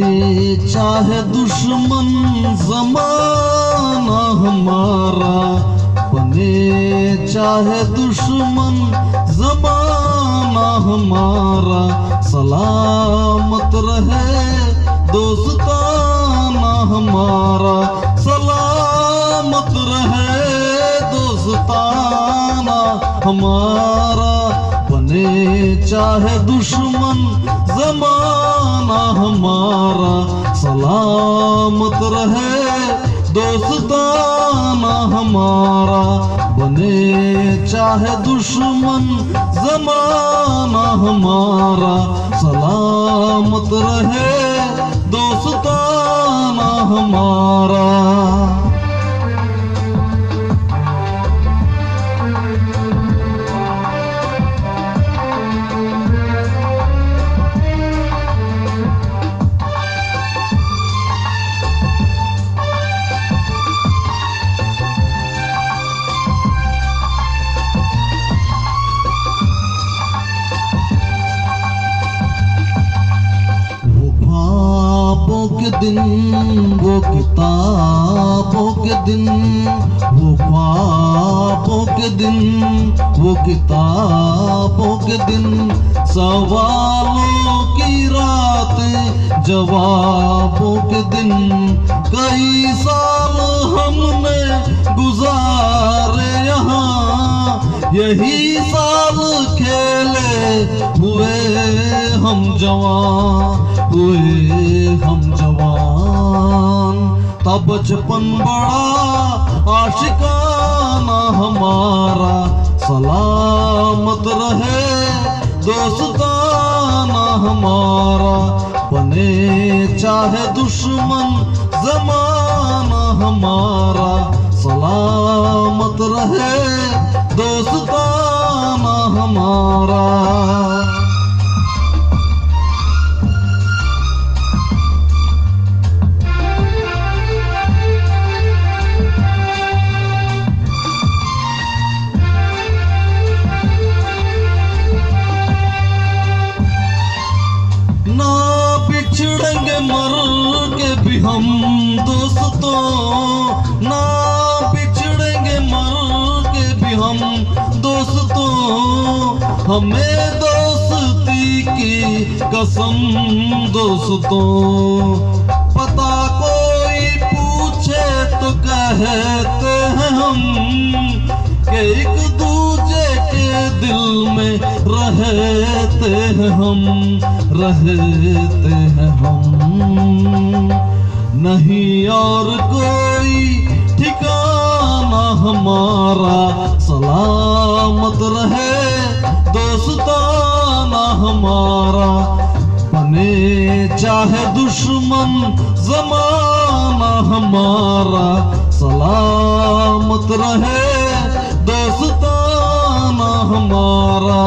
चाहे दुश्मन जमाना हमारा बने, चाहे दुश्मन जमाना हमारा, सलामत रहे दोस्ताना हमारा, सलामत रहे दोस्ताना हमारा बने, चाहे दुश्मन जमाना हमारा सलामत रहे, दोस्ताना हमारा बने, चाहे दुश्मन जमाना हमारा सलामत रहे, दोस्ताना हमारा दिन, वो किताबों के दिन, वो ख्वाबों के दिन, वो किताबों के दिन। सवालों की रात जवाबों के दिन। कई साल हमने गुजारे यहाँ, यही साल खेले हुए हम जवान हुए। हम जवान। तब बचपन बड़ा आशिकाना हमारा। सलामत रहे दोस्ताना हमारा। बने चाहे दुश्मन जमाना हमारा। सलामत रहे दोस्ताना हमारा। हम दोस्तों, ना बिछड़ेंगे मर के भी हम दोस्तों। हमें दोस्ती की कसम दोस्तों। पता कोई पूछे तो कहते हैं हम कि एक दूजे के दिल में रहते हैं हम, रहते हैं हम। नहीं और कोई ठिकाना हमारा सलामत रहे, दोस्ताना हमारा। बने चाहे दुश्मन जमाना हमारा, सलामत रहे, दोस्ताना हमारा।